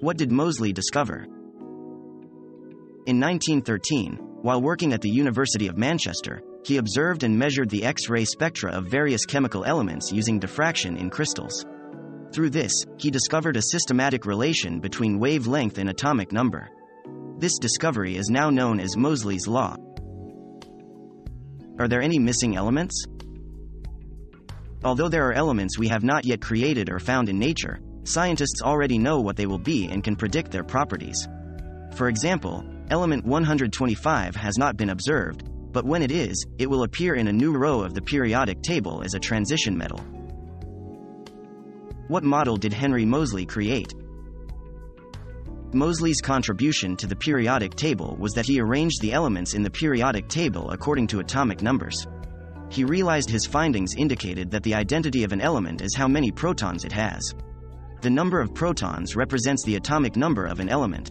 What did Moseley discover? In 1913, while working at the University of Manchester, he observed and measured the X ray spectra of various chemical elements using diffraction in crystals. Through this, he discovered a systematic relation between wavelength and atomic number. This discovery is now known as Moseley's law. Are there any missing elements? Although there are elements we have not yet created or found in nature, scientists already know what they will be and can predict their properties. For example, element 125 has not been observed, but when it is, it will appear in a new row of the periodic table as a transition metal. What model did Henry Moseley create? Moseley's contribution to the periodic table was that he arranged the elements in the periodic table according to atomic numbers. He realized his findings indicated that the identity of an element is how many protons it has. The number of protons represents the atomic number of an element,